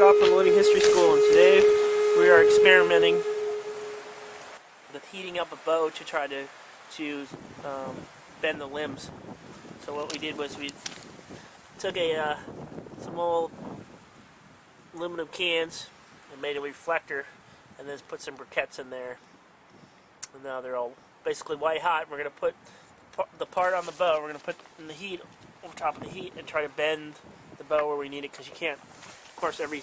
Scott from Living History School, and today we are experimenting with heating up a bow to try to, to um, bend the limbs. So what we did was we took a uh, some old aluminum cans and made a reflector, and then put some briquettes in there. And now they're all basically white hot. We're gonna put the part on the bow. We're gonna put in the heat over top of the heat and try to bend the bow where we need it because you can't of course, every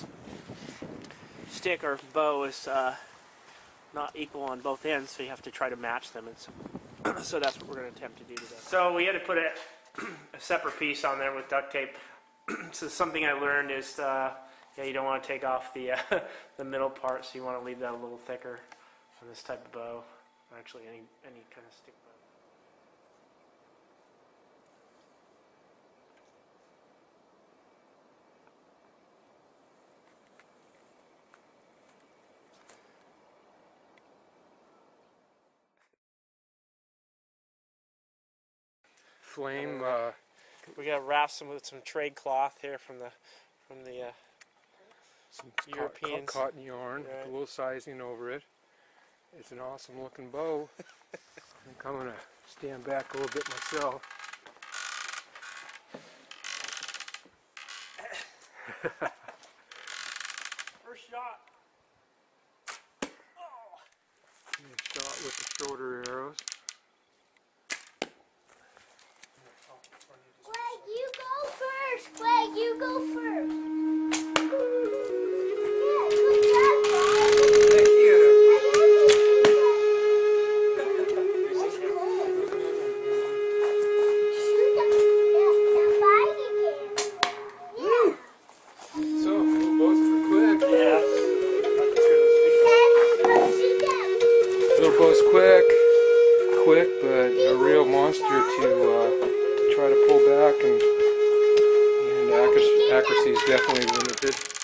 stick or bow is uh, not equal on both ends, so you have to try to match them. And so, so that's what we're going to attempt to do today. So we had to put a, a separate piece on there with duct tape. so something I learned is uh, yeah, you don't want to take off the uh, the middle part, so you want to leave that a little thicker on this type of bow. Actually, any any kind of stick bow. Flame, uh, We got to wrap some with some trade cloth here from the from the uh, some co- cotton yarn, Right. a little sizing over it. It's an awesome looking bow. I think I'm gonna stand back a little bit myself. bow's quick, quick, but a real monster to, uh, to try to pull back and, and accuracy is definitely limited.